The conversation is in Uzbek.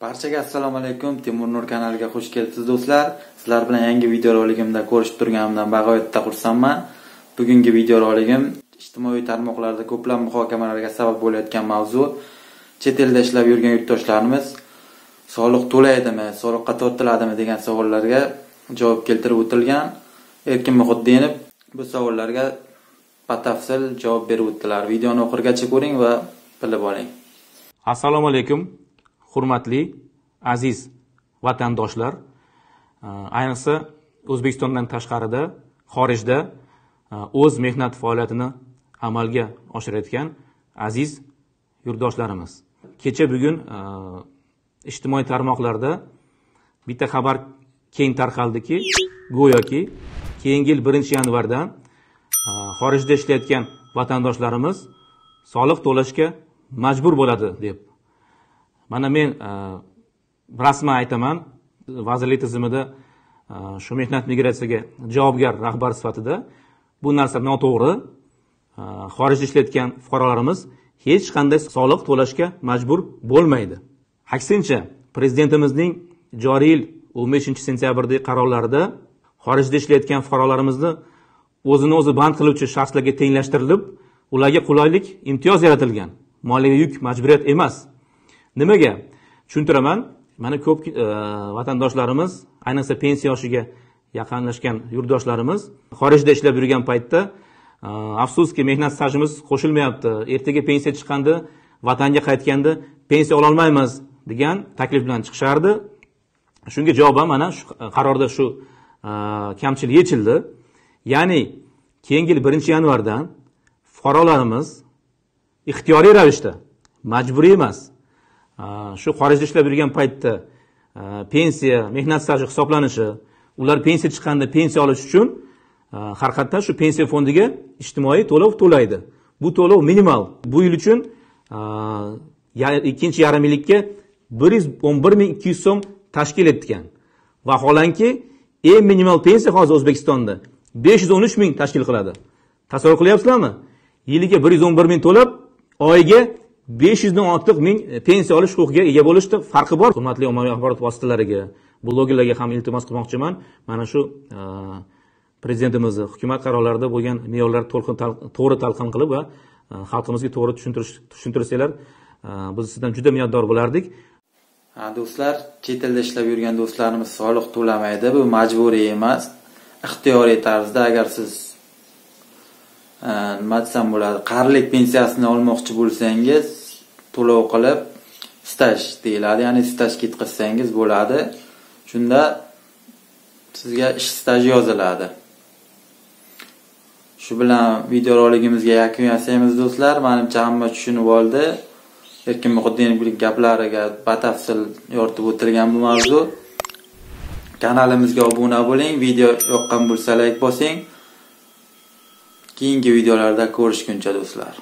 barchaga assalomu alaykum. Temur nur kanaliga xush kelibsiz do'stlar. Sizlar bilan yangi videoroligimda ko'rishib turganimdan bag'oyatda xursandman. Bugungi videoroligim ijtimoiy tarmoqlarda ko'plab muhokamalarga sabab bo'layotgan mavzu. Chet elda ishlab yurgan yurtdoshlarimiz soliq to'laydimi? Soliqqa tortiladimi? degan savollarga javob keltirib o'tilgan. Erkin muhiddinov bu savollarga batafsil javob berib o'tdilar. Videoni oxirigacha ko'ring va bilib oling. Assalomu alaykum. Hurmatli aziz vatandoshlar e, ayniqsa o'zbekistondan tashqarida xorijda e, o'z mehnat faoliyatini amalga oshirayotgan aziz yurtdoshlarimiz. Kecha bugun e, ijtimoiy tarmoqlarda bitta xabar keng tarqaldiki go'yoki keyingi yil birinchi yanvardan xorijda ishlayotgan vatandoshlarimiz soliq to'lashga majbur bo'ladi deb mana men e, rasman aytaman vazirlik tizimida e, shu mehnat migratsiyaga javobgar rahbar sifatida bu narsa noto'g'ri. E, xorijda ishlayotgan fuqarolarimiz hech qanday soliq to'lashga majbur bo'lmaydi. Aksincha prezidentimizning joriy yil o'n beshinchi sentyabrdagi qarorlarida xorijda ishlayotgan fuqarolarimizni o'zini o'zi band qiluvchi shaxslarga tenglashtirilib ularga qulaylik imtiyoz yaratilgan. Moliyaviy yuk majburiyat emas. Nimaga? Tushuntiraman. Mana ko'p e, vatandoshlarimiz ayniqsa pensiya yoshiga yaqinlashgan yurtdoshlarimiz xorijda ishlab yurgan paytda e, afsuski mehnat stajimiz qo'shilmayapti. Ertaga pensiya chiqqanda vatanga qaytganda pensiya ololmaymiz degan taklif bilan chiqishardi. Shunga javoban mana shu e, qarorda shu e, kamchilik yechildi. Ya'ni keyingi yil birinchi yanvardan fuqarolarimiz ixtiyoriy ravishda majburiy emas shu xorijda ishlab yurgan paytda e, pensiya mehnat staji hisoblanishi ular pensiya chiqqanda pensiya olish uchun e, haqiqatdan shu pensiya fondiga ijtimoiy to'lov to'laydi. Bu to'lov minimal. Bu yil uchun e, ikkinchi yarim yillikka bir yuz o'n bir ming ikki yuz so'm tashkil etgan. Vaholanki eng minimal pensiya hozir o'zbekistonda besh yuz o'n uch ming tashkil qiladi. Tasavvur qilyapsizlarmi? Yiliga bir yuz o'n bir ming to'lab oyiga besh yuzdan ortiq ming e, pensiya olish huquqiga ega bo'lishdi farqi bor. Hurmatli ommaviy axborot vositalariga blogerlarga ham iltimos qilmoqchiman. Mana shu e, prezidentimizni hukumat qarorlarida bo'lgan me'yorlarni to'g'ri talqin qilib va e, xalqimizga to'g'ri tushuntirish tushuntirsanglar biz sizdan juda minnatdor bo'lardik. Do'stlar chet elda ishlab yurgan do'stlarimiz soliq to'lamaydi. Bu majburiy emas. Ixtiyoriy tarzda agar siz Э, nima desam bo'ladi. Qarilik pensiyasini olmoqchi bo'lsangiz to'lov qilib staj deyiladi. Ya'ni staj ketkazsangiz bo'ladi. Shunda sizga ish staji yoziladi. Shu bilan videoroligimizga yakun yasaymiz do'stlar. Manimcha hamma tushunib oldi. Erkin muhiddinovning gaplariga batafsil yoritib o'tilgan bu mavzu. Kanalimizga obuna bo'ling. Video yoqqan bo'lsa layk bosing. Keyingi videolarda ko'rishguncha do'stlar